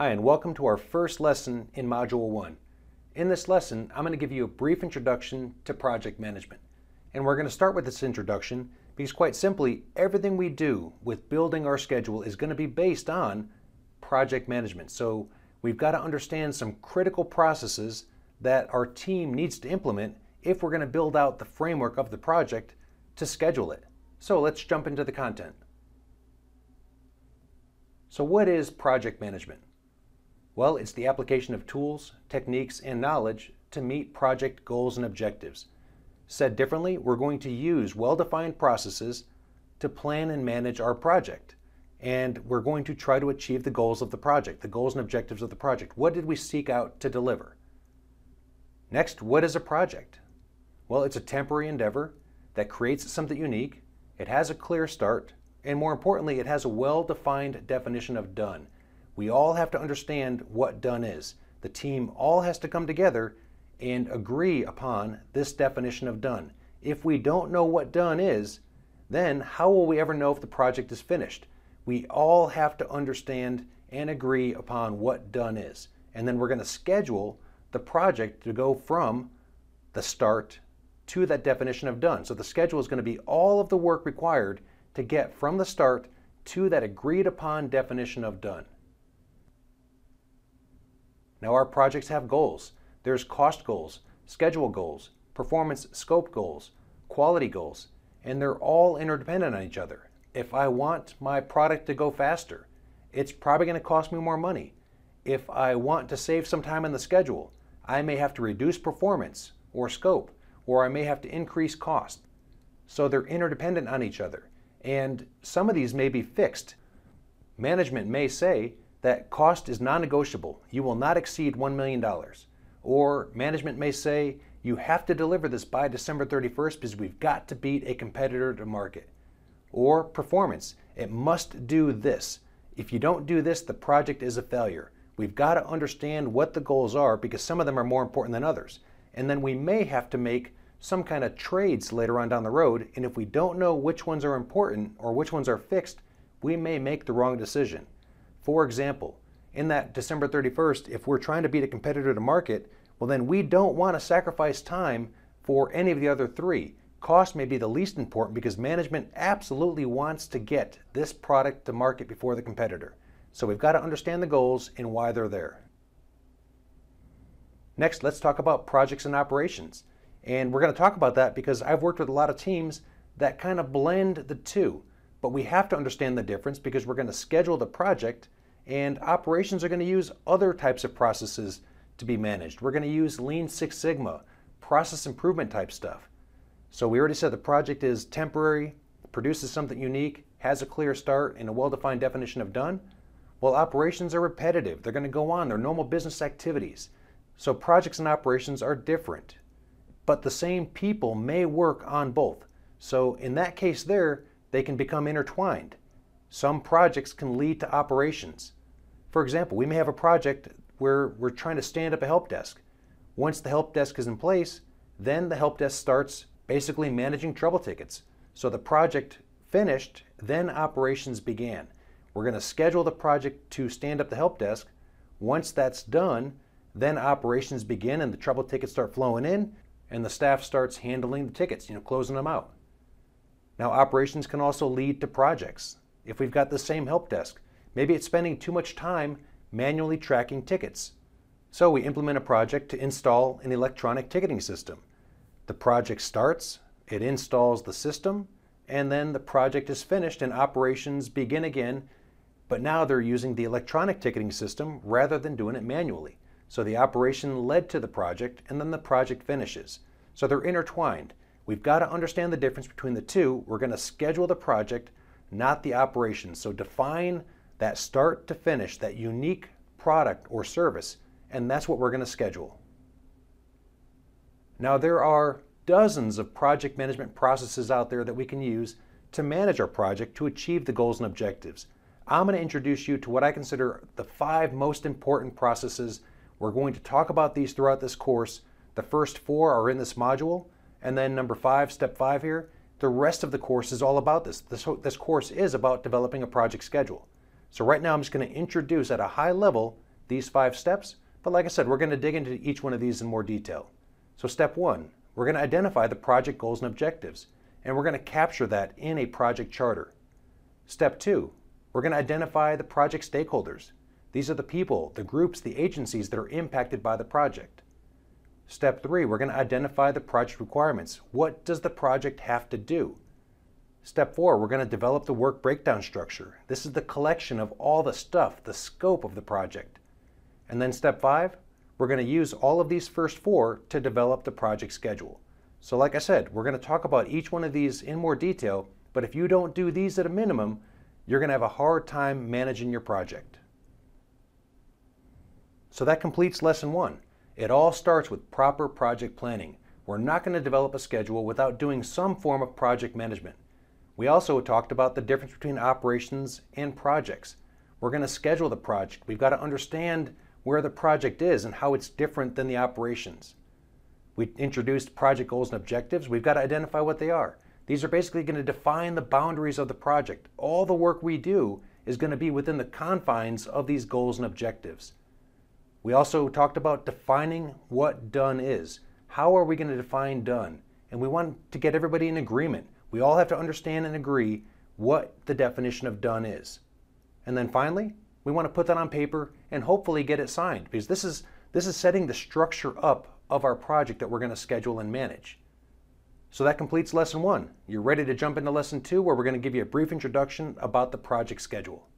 Hi, and welcome to our first lesson in Module 1. In this lesson, I'm going to give you a brief introduction to project management. And we're going to start with this introduction because, quite simply, everything we do with building our schedule is going to be based on project management. So we've got to understand some critical processes that our team needs to implement if we're going to build out the framework of the project to schedule it. So let's jump into the content. So, what is project management? Well, it's the application of tools, techniques, and knowledge to meet project goals and objectives. Said differently, we're going to use well defined processes to plan and manage our project. And we're going to try to achieve the goals of the project, the goals and objectives of the project. What did we seek out to deliver? Next, what is a project? Well, it's a temporary endeavor that creates something unique, it has a clear start, and more importantly, it has a well defined definition of done. We all have to understand what done is. The team all has to come together and agree upon this definition of done. If we don't know what done is, then how will we ever know if the project is finished? We all have to understand and agree upon what done is. And then we're going to schedule the project to go from the start to that definition of done. So the schedule is going to be all of the work required to get from the start to that agreed upon definition of done. Now, our projects have goals. There's cost goals, schedule goals, performance scope goals, quality goals, and they're all interdependent on each other. If I want my product to go faster, it's probably going to cost me more money. If I want to save some time in the schedule, I may have to reduce performance or scope, or I may have to increase cost. So they're interdependent on each other. And some of these may be fixed. Management may say, that cost is non negotiable. You will not exceed $1 million. Or management may say, you have to deliver this by December 31st because we've got to beat a competitor to market. Or performance, it must do this. If you don't do this, the project is a failure. We've got to understand what the goals are because some of them are more important than others. And then we may have to make some kind of trades later on down the road. And if we don't know which ones are important or which ones are fixed, we may make the wrong decision. For example, in that December 31st, if we're trying to beat a competitor to market, well, then we don't want to sacrifice time for any of the other three. Cost may be the least important because management absolutely wants to get this product to market before the competitor. So we've got to understand the goals and why they're there. Next, let's talk about projects and operations. And we're going to talk about that because I've worked with a lot of teams that kind of blend the two. But we have to understand the difference because we're going to schedule the project and operations are going to use other types of processes to be managed. We're going to use Lean Six Sigma, process improvement type stuff. So we already said the project is temporary, produces something unique, has a clear start and a well-defined definition of done. Well, operations are repetitive. They're going to go on. They're normal business activities. So projects and operations are different. But the same people may work on both. So in that case there, they can become intertwined. Some projects can lead to operations. For example, we may have a project where we're trying to stand up a help desk. Once the help desk is in place, then the help desk starts basically managing trouble tickets. So the project finished, then operations began. We're going to schedule the project to stand up the help desk. Once that's done, then operations begin and the trouble tickets start flowing in and the staff starts handling the tickets, you know, closing them out. Now, operations can also lead to projects. If we've got the same help desk, maybe it's spending too much time manually tracking tickets. So we implement a project to install an electronic ticketing system. The project starts, it installs the system, and then the project is finished and operations begin again, but now they're using the electronic ticketing system rather than doing it manually. So the operation led to the project and then the project finishes. So they're intertwined. We've got to understand the difference between the two. We're going to schedule the project, not the operation. So define that start to finish, that unique product or service, and that's what we're going to schedule. Now, there are dozens of project management processes out there that we can use to manage our project to achieve the goals and objectives. I'm going to introduce you to what I consider the five most important processes. We're going to talk about these throughout this course. The first four are in this module. And then number five, step five here, the rest of the course is all about this. This, this course is about developing a project schedule. So right now I'm just going to introduce at a high level these five steps, but like I said, we're going to dig into each one of these in more detail. So step one, we're going to identify the project goals and objectives, and we're going to capture that in a project charter. Step two, we're going to identify the project stakeholders. These are the people, the groups, the agencies that are impacted by the project. Step three, we're going to identify the project requirements. What does the project have to do? Step four, we're going to develop the work breakdown structure. This is the collection of all the stuff, the scope of the project. And then step five, we're going to use all of these first four to develop the project schedule. So like I said, we're going to talk about each one of these in more detail, but if you don't do these at a minimum, you're going to have a hard time managing your project. So that completes lesson one. It all starts with proper project planning. We're not going to develop a schedule without doing some form of project management. We also talked about the difference between operations and projects. We're going to schedule the project. We've got to understand where the project is and how it's different than the operations. We introduced project goals and objectives. We've got to identify what they are. These are basically going to define the boundaries of the project. All the work we do is going to be within the confines of these goals and objectives. We also talked about defining what done is. How are we going to define done? And we want to get everybody in agreement. We all have to understand and agree what the definition of done is. And then finally, we want to put that on paper and hopefully get it signed because this is this is setting the structure up of our project that we're going to schedule and manage. So that completes lesson one. You're ready to jump into lesson two where we're going to give you a brief introduction about the project schedule.